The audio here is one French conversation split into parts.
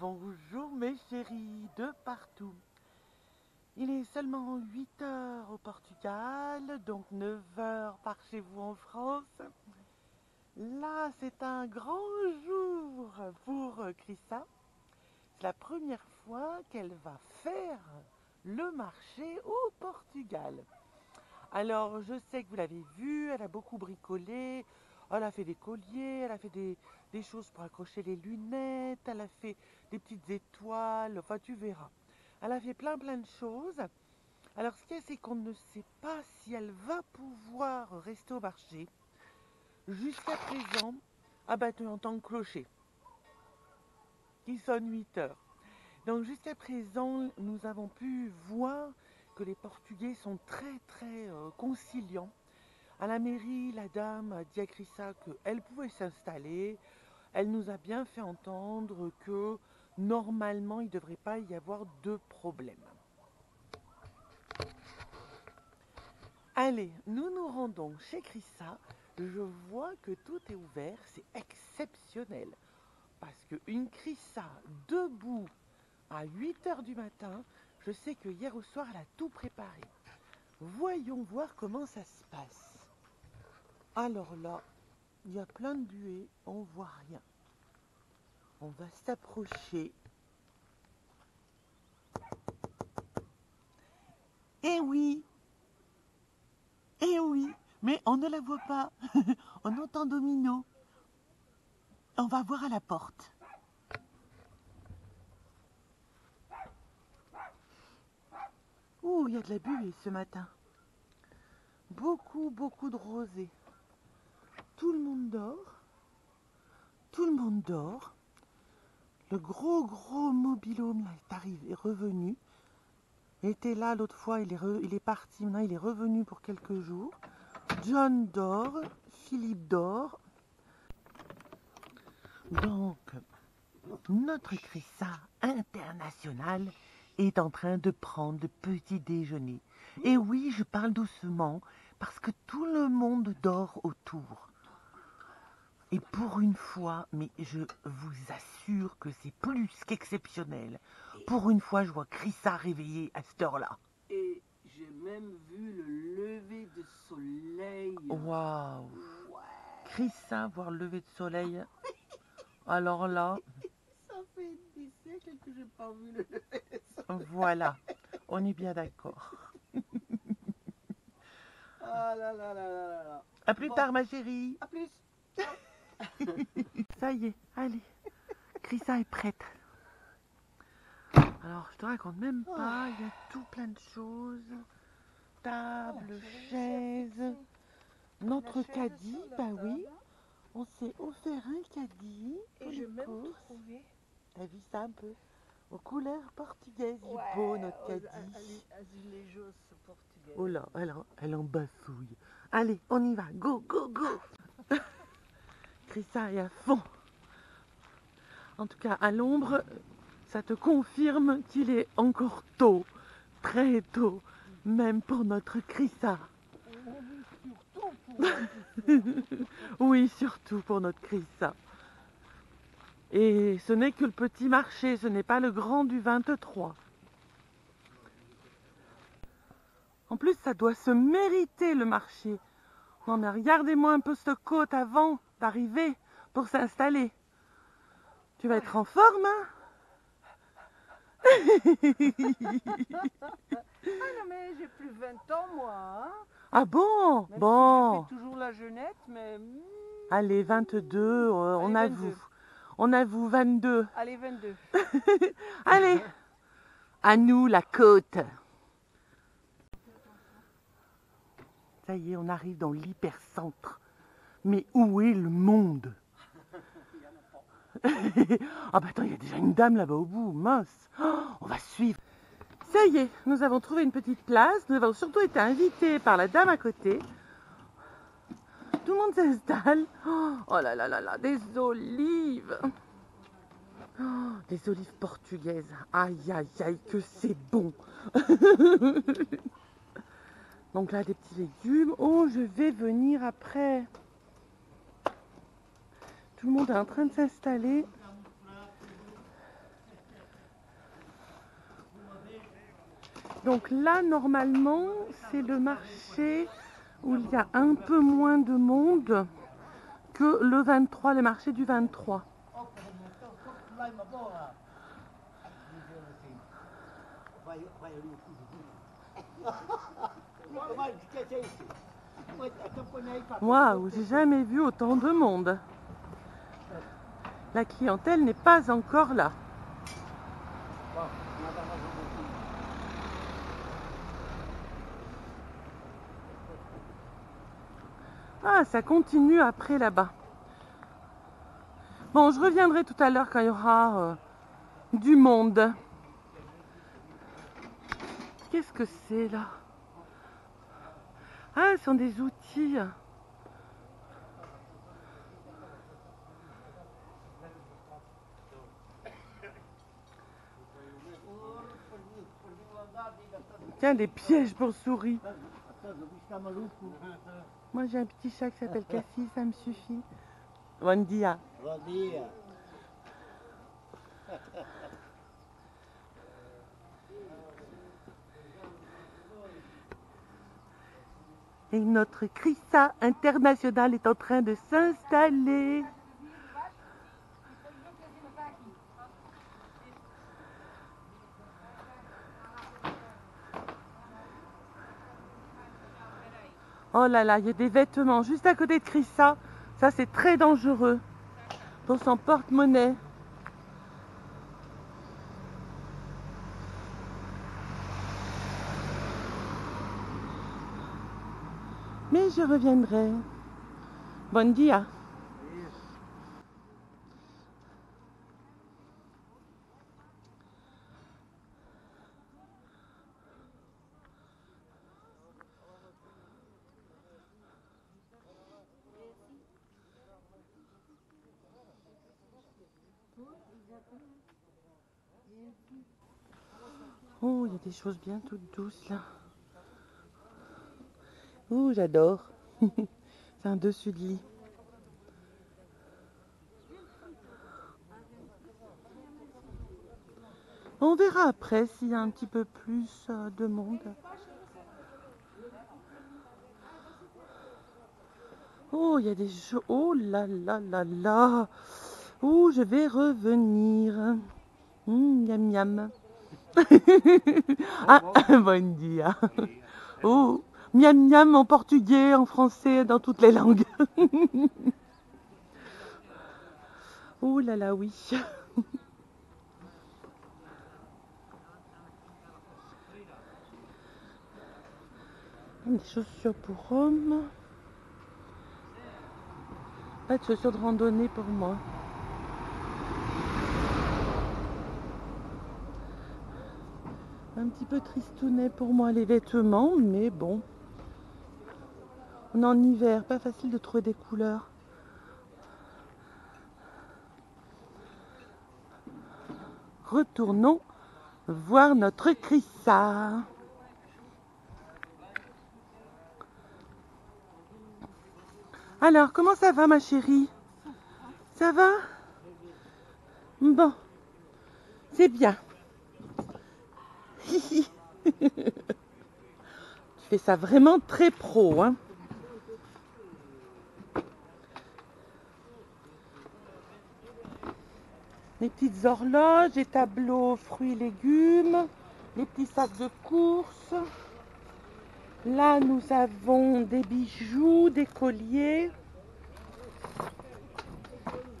Bonjour mes chéris de partout. Il est seulement 8 heures au Portugal, donc 9 heures par chez vous en France. Là, c'est un grand jour pour Chrissa. C'est la première fois qu'elle va faire le marché au Portugal. Alors, je sais que vous l'avez vu, elle a beaucoup bricolé, elle a fait des colliers, elle a fait des, des choses pour accrocher les lunettes, elle a fait des petites étoiles, enfin tu verras. Elle a fait plein plein de choses. Alors ce qu'il y c'est qu'on ne sait pas si elle va pouvoir rester au marché. Jusqu'à présent, ah bah tu entends le clocher qui sonne 8 heures. Donc jusqu'à présent, nous avons pu voir que les Portugais sont très très euh, conciliants. À la mairie, la dame a dit à Chrissa qu'elle pouvait s'installer. Elle nous a bien fait entendre que normalement, il ne devrait pas y avoir de problème. Allez, nous nous rendons chez Chrissa. Je vois que tout est ouvert, c'est exceptionnel. Parce qu'une Chrissa debout à 8 heures du matin, je sais que hier au soir, elle a tout préparé. Voyons voir comment ça se passe. Alors là, il y a plein de buées, on voit rien. On va s'approcher. Eh oui Eh oui Mais on ne la voit pas. on entend Domino. On va voir à la porte. Ouh, il y a de la buée ce matin. Beaucoup, beaucoup de rosée. Tout le monde dort. Tout le monde dort. Le gros, gros mobilhome là, est arrivé, est revenu. Il était là l'autre fois, il est, il est parti, maintenant il est revenu pour quelques jours. John dort, Philippe dort. Donc, notre Chrissa international est en train de prendre le petit déjeuner. Et oui, je parle doucement parce que tout le monde dort autour. Et pour une fois, mais je vous assure que c'est plus qu'exceptionnel. Pour une fois, je vois Chrissa réveillée à cette heure-là. Et j'ai même vu le lever de soleil. Waouh Ouais. Chrissa voir le lever de soleil. Alors là, Ça fait des siècles que j'ai pas vu le lever de soleil. voilà, on est bien d'accord. Ah là là là là là là. À plus Bon. tard, ma chérie. A plus. Ça y est, allez. Chrissa est prête. Alors, je te raconte même pas, il y a tout plein de choses. Table, chaise. Notre caddie, bah oui, on s'est offert un caddie. Et j'ai même trouvé. T'as vu ça un peu? Aux couleurs portugaises, il est beau notre caddie. Oh là, elle, en- elle en bassouille. Allez, on y va. Go, go, go. Est à fond. En tout cas, à l'ombre, ça te confirme qu'il est encore tôt. Très tôt. Même pour notre un Oui, surtout pour notre Chrissa. Et ce n'est que le petit marché, ce n'est pas le grand du 23. En plus, ça doit se mériter le marché. Non mais regardez-moi un peu cette côte avant d'arriver pour s'installer. Tu vas être en forme, hein Ah non mais j'ai plus 20 ans moi. Hein Ah bon Même Bon. toujours la jeunette mais... hmm, Allez, 22, euh, on avoue. 22. On avoue 22. Allez 22. Allez, à nous la côte. Ça y est, on arrive dans l'hypercentre. Mais où est le monde? Ah bah attends, il y a déjà une dame là-bas au bout, mince. Oh, on va suivre. Ça y est, nous avons trouvé une petite place. Nous avons surtout été invités par la dame à côté. Tout le monde s'installe. Oh là là là là, des olives. Oh, des olives portugaises. Aïe aïe aïe, que c'est bon. Donc là, des petits légumes. Oh, je vais venir après. Tout le monde est en train de s'installer. Donc là, normalement, c'est le marché où il y a un peu moins de monde que le 23, le marché du 23. Waouh, j'ai jamais vu autant de monde. La clientèle n'est pas encore là. Ah, ça continue après là-bas. Bon, je reviendrai tout à l'heure quand il y aura euh, du monde. Qu'est-ce que c'est là? Ah, ce sont des outils. Des pièges pour souris. Moi, j'ai un petit chat qui s'appelle Cassie, ça me suffit. Bon dia. Et notre Crissa international est en train de s'installer. Oh là là, il y a des vêtements juste à côté de Crissa. Ça, c'est très dangereux pour son porte-monnaie. Mais je reviendrai. Bon dia. Oh, il y a des choses bien toutes douces là. Ouh, j'adore. C'est un dessus de lit. On verra après s'il y a un petit peu plus euh, de monde. Oh, il y a des jeux. Oh là là là là. Oh, je vais revenir. Miam miam. ah, bon dia. Oh, miam miam en portugais, en français, dans toutes les langues. oh là là, oui. Des chaussures pour hommes. Pas de chaussures de randonnée pour moi. Un petit peu tristounet pour moi les vêtements, mais bon. On est en hiver, pas facile de trouver des couleurs. Retournons voir notre Crissa. Alors, comment ça va ma chérie? Ça va? Bon, c'est bien. Tu fais ça vraiment très pro, hein Les petites horloges, les tableaux fruits et légumes, les petits sacs de course. Là, nous avons des bijoux, des colliers.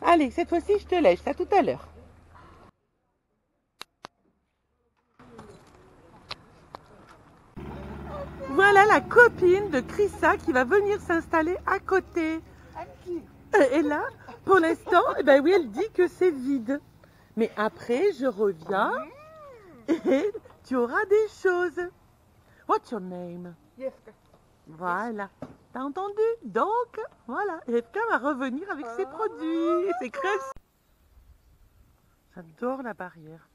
Allez, cette fois-ci, je te laisse. À tout à l'heure. Voilà la copine de Chrissa qui va venir s'installer à côté. Et là, pour l'instant, eh ben oui, elle dit que c'est vide. Mais après, je reviens et tu auras des choses. What's your name? Voilà. T'as entendu? Donc, voilà. Efka va revenir avec ses produits, ses crèches. J'adore la barrière.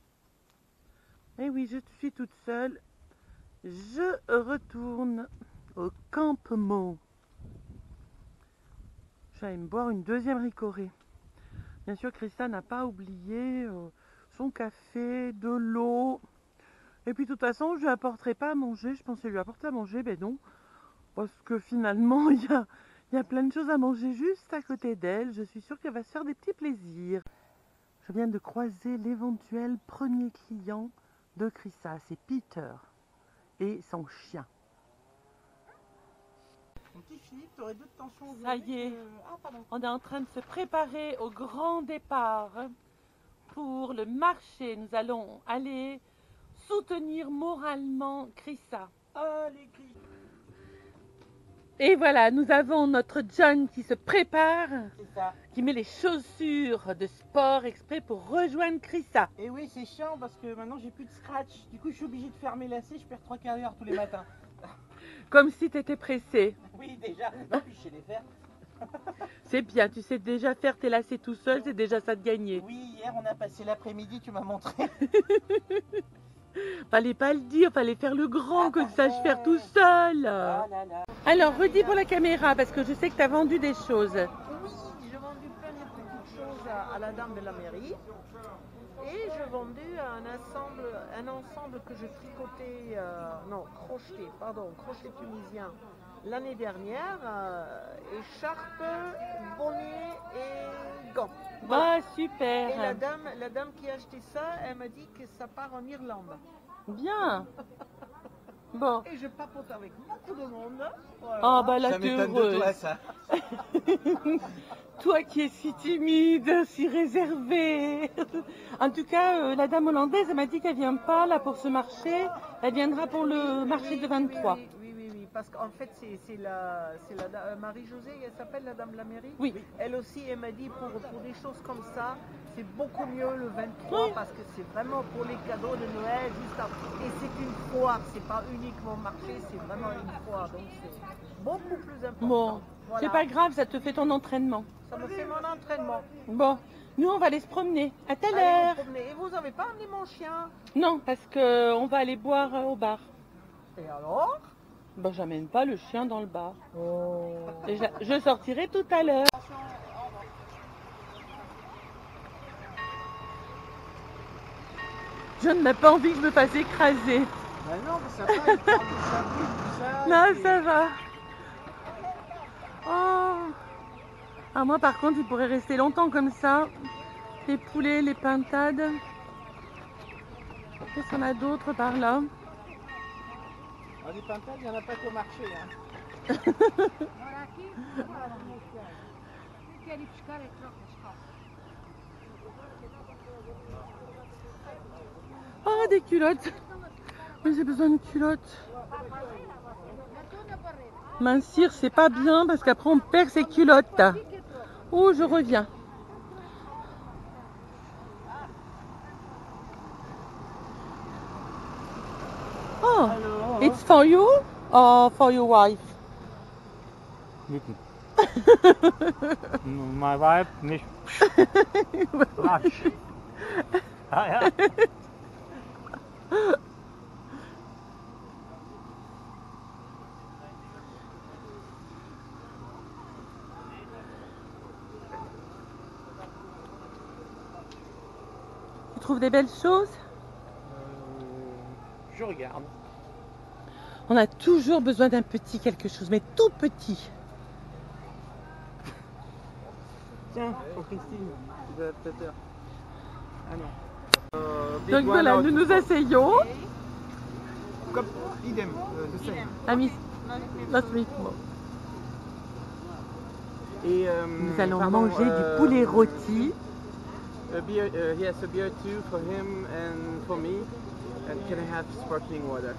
Et oui, je suis toute seule. Je retourne au campement. Aller me boire une deuxième ricorée. Bien sûr, Christa n'a pas oublié euh, son café, de l'eau. Et puis de toute façon, je lui apporterai pas à manger. Je pensais lui apporter à manger, mais non. Parce que finalement, il y a, y a plein de choses à manger juste à côté d'elle. Je suis sûre qu'elle va se faire des petits plaisirs. Je viens de croiser l'éventuel premier client de Chrissa. C'est Peter et son chien. Mon petit Philippe, t'aurais d'autres tensions Ça y est. que- Ah. On est en train de se préparer au grand départ pour le marché. Nous allons aller soutenir moralement Chrissa. Cris. Et voilà, nous avons notre John qui se prépare, C'est ça. qui met les chaussures de sport exprès pour rejoindre Chrissa. Et oui, c'est chiant parce que maintenant j'ai plus de scratch. Du coup, je suis obligé de faire mes lacets. Je perds trois quarts d'heure tous les matins. Comme si tu étais pressé. Oui, déjà. Non, puis je sais les faire. C'est bien, tu sais déjà faire tes lacets tout seul, c'est déjà ça de gagner. Oui, hier on a passé l'après-midi, tu m'as montré. Fallait pas le dire, fallait faire le grand, que tu saches faire tout seul. Ah là. Alors, redis pour la caméra, parce que je sais que tu as vendu des choses. Oui, j'ai vendu plein de petites choses à, à la dame de la mairie. Et j'ai vendu un ensemble, un ensemble que je tricotais, euh, non, crocheté, pardon, crochet tunisien l'année dernière. euh, écharpe, bonnet Ah, Et la super. dame, la dame qui a acheté ça, elle m'a dit que ça part en Irlande. Bien. Bon. Et je papote avec beaucoup de monde. Voilà. Ah, bah là, t'es m'étonne de heureuse. toi, ça. Toi qui es si timide, si réservée. En tout cas, euh, la dame hollandaise, elle m'a dit qu'elle vient pas là pour ce marché. Elle viendra pour le marché de oui, 23. Oui, oui, oui, oui, parce qu'en fait, c'est la, euh, Marie-Josée, elle s'appelle la dame de la mairie? Oui. Elle aussi, elle m'a dit pour, pour des choses comme ça, c'est beaucoup mieux le 23 Oui. parce que c'est vraiment pour les cadeaux de Noël. Juste. Et c'est une foire, c'est pas uniquement marché, c'est vraiment une foire. Donc c'est beaucoup plus important. Bon, Voilà. c'est pas grave, ça te fait ton entraînement. Ça me fait mon entraînement. Bon, nous on va aller se promener. À tout à Allez, l'heure. vous promenez. Et vous avez pas amené mon chien? Non, parce que on va aller boire euh, au bar. Et alors? Ben, j'amène pas le chien dans le bar. Oh. Et je, sortirai tout à l'heure. Je n'ai pas envie que je me fasse écraser. Bah non, mais ça va, il parle de sa vie, tout ça. Non, et- ça va. Oh. Ah, moi, par contre, il pourrait rester longtemps comme ça. Les poulets, les pintades. Qu'est-ce qu'on a d'autre par là? Ah, des pintades, il n'y en a pas qu'au marché. Hein. Oh, des culottes. Oui, j'ai besoin de culottes. Mincir, c'est pas bien parce qu'après on perd ses culottes. Oh, je reviens. Oh, Alors, it's for you or for your wife? My wife nicht. Quatsch. Ah ja. Tu trouves des belles choses? Euh, je regarde. On a toujours besoin d'un petit quelque chose, mais tout petit. Tiens, pour Christine, l'adaptateur. Ah non. Euh, Donc voilà, nous nous asseyons. Comme idem, euh, the same. Amis. Et, euh, Nous allons pardon, manger euh, du poulet rôti. A beer, uh, yes, a beer too for him and for me. And can I have sparkling water,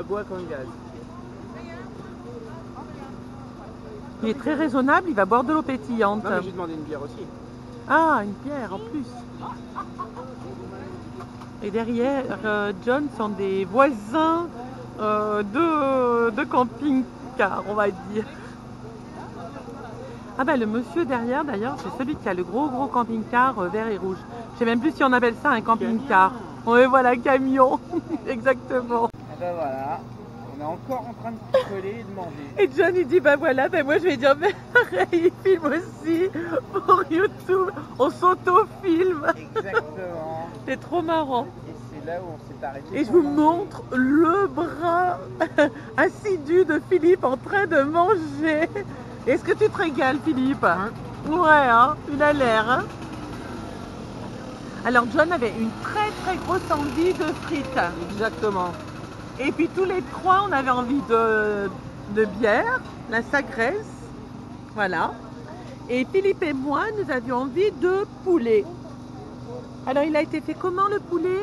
boire con gaz. Il est très raisonnable, il va boire de l'eau pétillante. Non, mais j'ai demandé une bière aussi. Ah, une bière en plus. Et derrière, euh, John sont des voisins euh, de, de camping-car, on va dire. Ah ben le monsieur derrière d'ailleurs, c'est celui qui a le gros gros camping-car euh, vert et rouge. Je sais même plus si on appelle ça un camping-car. Oui voilà, camion, exactement. Et ben voilà, on est encore en train de picoler et de manger. Et John il dit bah voilà, ben moi je vais dire ben pareil, il filme aussi pour YouTube. On s'auto-filme. Exactement. C'est trop marrant. Et c'est là où on s'est arrêté. Et je vous manger. montre le bras assidu de Philippe en train de manger. Est-ce que tu te régales, Philippe Ouais, hein, il a l'air. hein. Alors, John avait une très très grosse envie de frites. Exactement. Et puis tous les trois, on avait envie de, de bière, la sagresse. Voilà. Et Philippe et moi, nous avions envie de poulet. Alors, il a été fait comment le poulet?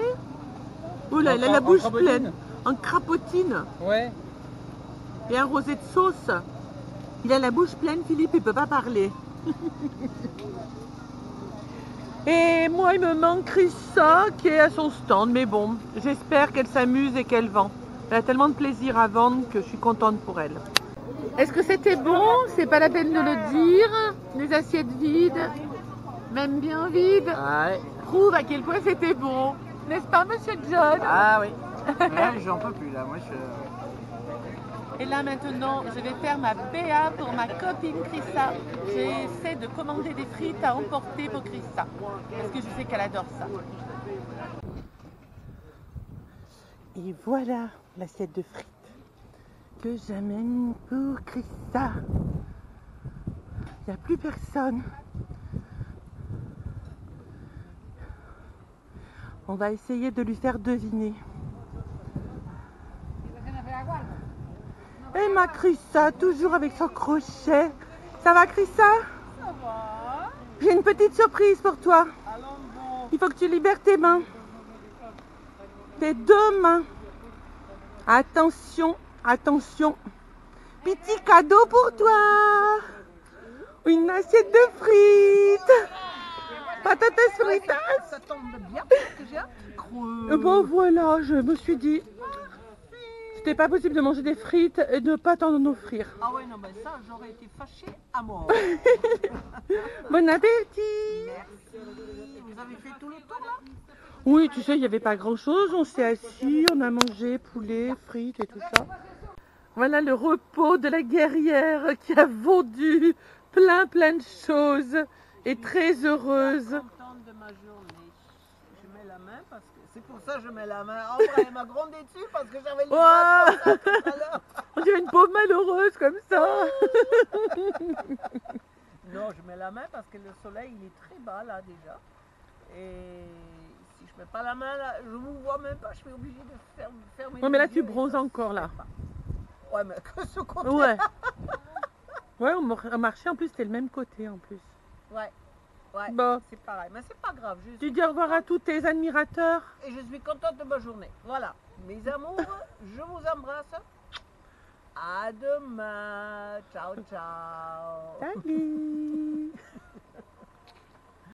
Oula, il a la bouche pleine. En crapotine Ouais. et arrosé de sauce. Il a la bouche pleine, Philippe, il peut pas parler. Et moi, il me manque Chrissa qui est à son stand. Mais bon, j'espère qu'elle s'amuse et qu'elle vend. Elle a tellement de plaisir à vendre que je suis contente pour elle. Est-ce que c'était bon? C'est pas la peine de le dire. Les assiettes vides, même bien vides, Ouais. prouvent à quel point c'était bon. N'est-ce pas, monsieur John? Ah oui. J'en peux plus là. Moi, je. Et là maintenant, je vais faire ma BA pour ma copine Chrissa. J'essaie de commander des frites à emporter pour Chrissa. Parce que je sais qu'elle adore ça. Et voilà l'assiette de frites que j'amène pour Chrissa. Il n'y a plus personne. On va essayer de lui faire deviner. Et ma Chrissa, toujours avec son crochet. Ça va Chrissa Ça va J'ai une petite surprise pour toi. Il faut que tu libères tes mains. Tes deux mains. Attention, attention. Petit cadeau pour toi. Une assiette de frites. Patates frites. Ça tombe bien parce que j'ai un petit creux. Et bon voilà, je me suis dit, c'était pas possible de manger des frites et de ne pas t'en offrir. Ah ouais, non, mais ça, j'aurais été fâchée à mort. Bon appétit Merci. Vous avez fait tout le tour là? Oui, tu sais, il n'y avait pas grand-chose. On s'est assis, on a mangé poulet, frites et tout ça. Voilà le repos de la guerrière qui a vendu plein plein de choses et très heureuse. contente de ma journée. Je mets la main parce que c'est pour ça que je mets la main. Vrai, elle m'a grondé dessus parce que j'avais le bras Ouah comme ça tout à l'heure. On dirait une pauvre malheureuse comme ça. Non, je mets la main parce que le soleil il est très bas là déjà. Et si je mets pas la main là, je vous vois même pas, je suis obligée de fer- fermer. Ouais, mais là tu bronzes encore là. pas. Ouais, mais que ce côté. Ouais. Ouais, on mar- on marchait en plus, c'était le même côté en plus. Ouais. Ouais. Bon, C'est pareil, mais c'est pas grave. Je tu dis au revoir à tous tes admirateurs. et je suis contente de ma journée. Voilà. Mes amours, je vous embrasse. À demain. Ciao, ciao. Salut